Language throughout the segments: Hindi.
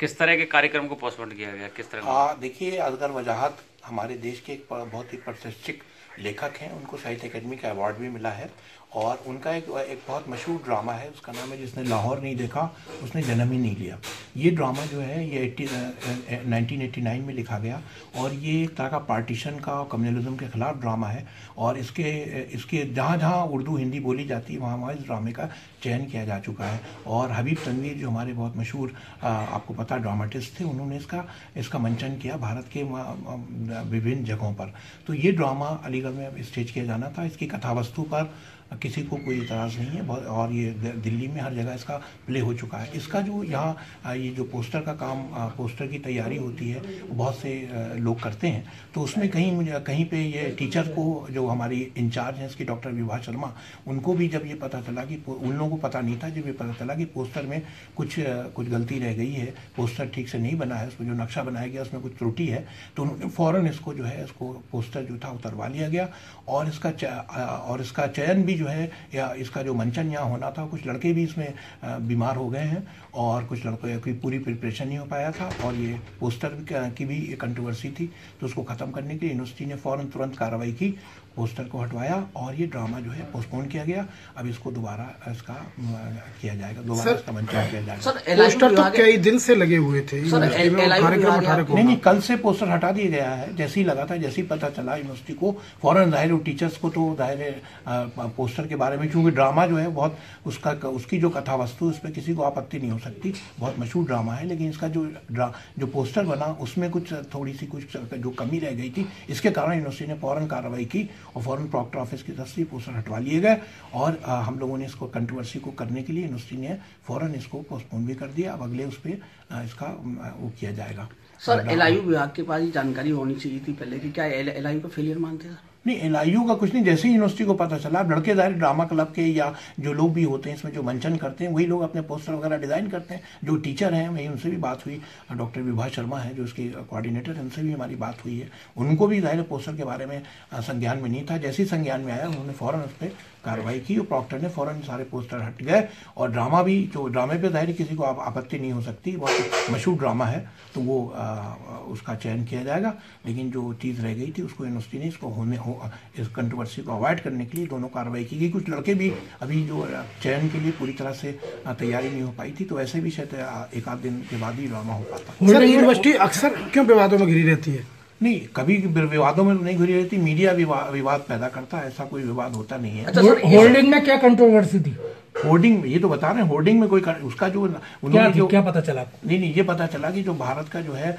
किस तरह के कार्यक्रम को पोस्टपोन किया गया? किस तरह? हाँ देखिए अजगर वजाहत हमारे देश के एक बहुत ही प्रतिष्ठित लेखक हैं, उनको साहित्य अकेडमी का अवार्ड भी मिला है और उनका एक एक बहुत मशहूर ड्रामा है, उसका नाम है जिसने लाहौर नहीं देखा, उसने जन्म ही नहीं लिया। ये ड्रामा जो है, ये एट्टी नाइनटीन एट्टी नाइन में लिखा गया और ये एक तरह का पार्टीशन का और कम्युनलिज्म के खिलाफ ड्रामा है और इसके इसके जहाँ जहाँ उर्दू हिंदी बोली जाती है, वहाँ वहाँ इस ड्रामे का चयन किया जा चुका है और हबीब तनवीर जो हमारे बहुत मशहूर आपको पता ड्रामाटिस्ट थे, उन्होंने इसका इसका मंचन किया भारत के विभिन्न जगहों पर। तो ये ड्रामा अलीगढ़ में स्टेज किया जाना था। इसकी कथावस्तु पर किसी को कोई इतराज़ नहीं है और ये दिल्ली में हर जगह इसका प्ले हो चुका है। इसका जो यहाँ ये जो पोस्टर का काम पोस्टर की तैयारी होती है, बहुत से लोग करते हैं। तो उसमें कहीं मुझे, कहीं पे ये टीचर को जो हमारी इंचार्ज हैं, इसकी डॉक्टर विभा शर्मा, उनको भी जब ये पता चला कि उन लोगों को पता नहीं था, जब ये पता चला कि पोस्टर में कुछ कुछ गलती रह गई है पोस्टर ठीक से नहीं बना है, उसमें जो नक्शा बनाया गया, उसमें कुछ त्रुटि है तो उन्होंने फ़ौरन इसको जो है, इसको पोस्टर जो था उतरवा लिया गया, और इसका और इसका चयन भी जो है या इसका जो मंचन यहाँ होना था कुछ लड़के भी इसमें बीमार हो गए हैं और कुछ लड़कों की पूरी प्रिपरेशन नहीं हो पाया था और ये पोस्टर की भी एक कंट्रोवर्सी थी तो उसको ख़त्म करने के लिए यूनिवर्सिटी ने फ़ौरन तुरंत कार्रवाई की पोस्टर को हटवाया और ये ड्रामा जो है पोस्टपोन किया गया। अब इसको दोबारा इसका किया जाएगा दोबारा इसका मंचन किया जाएगा। सर पोस्टर तो कई दिन से लगे हुए थे? नहीं नहीं कल से पोस्टर हटा दिया गया है जैसे ही लगा था जैसे ही पता चला यूनिवर्सिटी को फ़ौरन ज़ाहिर टीचर्स को तो ज़ाहिर पोस्टर के बारे में क्योंकि ड्रामा जो है बहुत उसका उसकी जो कथा वस्तु उस पर किसी को आपत्ति नहीं हो सकती। बहुत मशहूर ड्रामा है लेकिन इसका जो ड्रा जो पोस्टर बना उसमें कुछ थोड़ी सी कुछ जो कमी रह गई थी। इसके कारण यूनिवर्सिटी ने फ़ौरन कार्रवाई की और फ़ौरन प्रॉक्टर ऑफ़िस की तरफ़ से पोस्टर हटवा लिए गए। और आ, हम लोगों ने इसको कंट्रोवर्सी को करने के लिए यूनिवर्सिटी ने फ़ौरन इसको पोस्टपोन भी कर दिया। अब अगले उस पर इसका वो किया जाएगा। सर एल विभाग के पास जानकारी होनी चाहिए थी पहले की क्या एल आई को फेलियर मानते हैं? नहीं एल का कुछ नहीं, जैसे ही यूनिवर्सिटी को पता चला, अब लड़के दायरे ड्रामा क्लब के या जो लोग भी होते हैं, इसमें जो मंचन करते हैं, वही लोग अपने पोस्टर वगैरह डिज़ाइन करते हैं। जो टीचर हैं, वही उनसे भी बात हुई। डॉक्टर विभा शर्मा है, जो उसके कोऑर्डिनेटर हैं, उनसे भी हमारी बात हुई है। उनको भी ज़ाहिर पोस्टर के बारे में संज्ञान में नहीं था। जैसे ही संज्ञान में आया, उन्होंने फ़ौरन उस पर कार्रवाई की और प्रॉक्टर ने फ़ौरन सारे पोस्टर हट गए। और ड्रामा भी, जो ड्रामे पे ज़ाहिर किसी को आपत्ति नहीं हो सकती। बहुत मशहूर ड्रामा है तो वो उसका चयन किया जाएगा। लेकिन जो चीज़ रह गई थी, उसको यूनिवर्सिटी ने, इसको होने, हो इस कंट्रोवर्सी को अवॉइड करने के लिए दोनों कार्रवाई की गई। कुछ लड़के भी अभी जो चयन के लिए पूरी तरह से तैयारी नहीं हो पाई थी तो ऐसे भी शायद एक आध दिन के बाद ही ड्रामा हो पाता। यूनिवर्सिटी अक्सर क्यों विवादों में घिरी रहती है? नहीं कभी विवादों में नहीं घिरी रहती। मीडिया विवाद पैदा करता है ऐसा कोई विवाद होता नहीं है। अच्छा, होल्डिंग में क्या कंट्रोवर्सी थी? होर्डिंग में ये तो बता रहे हैं होर्डिंग में कोई कर, उसका जो उन्होंने जो क्या पता चला नहीं नहीं ये पता चला कि जो भारत का जो है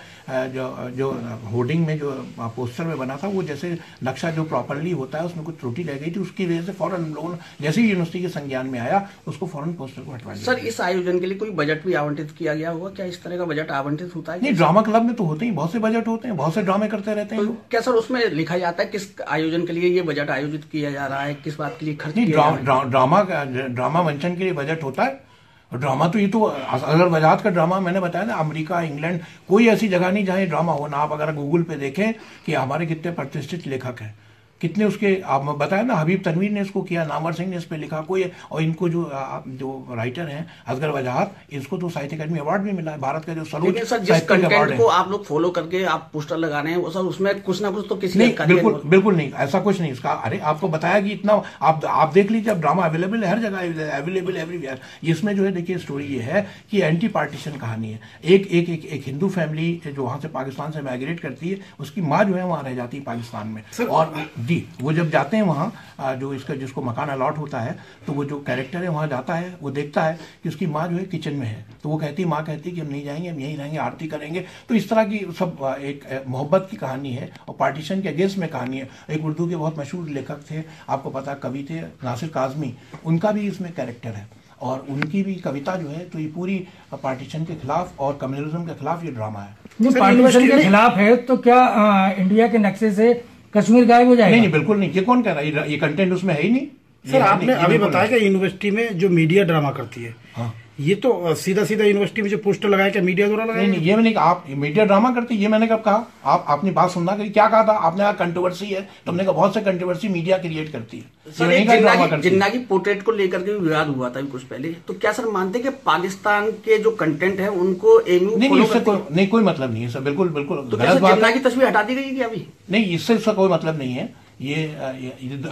जो जो होर्डिंग में जो पोस्टर में बना था वो जैसे नक्शा जो प्रॉपरली होता है उसमें कुछ त्रुटि रह गई थी उसकी वजह से फ़ौरन लोगों जैसे ही यूनिवर्सिटी के संज्ञान में आया उसको फ़ौरन पोस्टर को हटवा सर इस आयोजन के लिए कोई बजट भी आवंटित किया गया होगा? क्या इस तरह का बजट आवंटित होता है? नहीं ड्रामा क्लब में तो होते ही बहुत से बजट होते हैं बहुत से ड्रामे करते रहते हैं तो क्या सर उसमें लिखा जाता है किस आयोजन के लिए ये बजट आयोजित किया जा रहा है किस बात के लिए खर्च ड्रामा ड्रामा मंचन के लिए बजट होता है। ड्रामा तो ये तो अगर वजात का ड्रामा मैंने बताया ना, अमेरिका, इंग्लैंड, कोई ऐसी जगह नहीं जहाँ ड्रामा हो। ना आप अगर गूगल पे देखें कि हमारे कितने प्रतिष्ठित लेखक हैं। कितने उसके आप बताया ना हबीब तनवीर ने इसको किया नामवर सिंह ने इस पर लिखा कोई और इनको जो आ, जो राइटर हैं असगर वजाहत इसको तो साहित्य अकादमी अवार्ड भी मिला है भारत का जो सर्वोच्च अवार्ड को आप लोग फॉलो करके आप पोस्टर लगा रहे हैं वो सर उसमें कुछ ना कुछ तो किसी नहीं बिल्कुल बिल्कुल नहीं ऐसा कुछ नहीं इसका अरे आपको बताया कि इतना आप आप देख लीजिए अब ड्रामा अवेलेबल है हर जगह अवेलेबल एवरीवेयर इसमें जो है देखिए स्टोरी ये है कि एंटी पार्टीशन कहानी है। एक एक एक, एक हिंदू फैमिली जो वहाँ से पाकिस्तान से माइग्रेट करती है उसकी माँ जो है वहाँ रह जाती है पाकिस्तान में। और जी वो जब जाते हैं वहाँ जो इसका जिसको मकान अलॉट होता है तो वो जो कैरेक्टर है वहाँ जाता है वो देखता है कि उसकी माँ जो है किचन में है। तो वो कहती है माँ कहती है कि हम नहीं जाएँगे हम यहीं रहेंगे आरती करेंगे। तो इस तरह की सब एक मोहब्बत की कहानी है और पार्टीशन के अगेंस्ट में कहानी है। एक उर्दू के बहुत मशहूर लेखक थे आपको पता कवि थे नासिर काजमी उनका भी इसमें कैरेक्टर है। और उनकी भी कविता जो है तो ये पूरी पार्टीशन के खिलाफ और कम्युनलिज्म के खिलाफ ये ड्रामा है। पार्टीशन के खिलाफ है तो क्या आ, इंडिया के नक्शे से कश्मीर गायब हो जाएगा। नहीं नहीं, बिल्कुल नहीं। ये कौन कह रहा है? ये कंटेंट उसमें है ही नहीं। सर आपने अभी बताया कि यूनिवर्सिटी में जो मीडिया ड्रामा करती है। हाँ। ये तो सीधा सीधा यूनिवर्सिटी में जो पोस्टर लगाया क्या मीडिया द्वारा लगाया नहीं नहीं ये मैंने आप मीडिया ड्रामा करते ये मैंने कब कहा? आप अपनी बात सुनना करी क्या कहा था? आपने कहा कंट्रोवर्सी है। तो हमने कहा बहुत से कंट्रोवर्सी मीडिया क्रिएट करती है। सर एक जिन्ना की जिन्ना की पोर्ट्रेट को लेकर के विवाद हुआ था कुछ पहले। तो क्या सर मानते कि पाकिस्तान के जो कंटेंट है उनको एमयू नहीं नहीं इससे कोई नहीं कोई मतलब नहीं है सर। बिल्कुल बिल्कुल तो जिन्ना की तस्वीर हटा दी गई अभी? नहीं इससे इसका कोई मतलब नहीं है। ये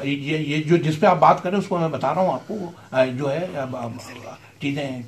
ये ये, जो जिस पे आप बात कर रहे हैं उसको मैं बता रहा हूँ आपको जो है चीज़ें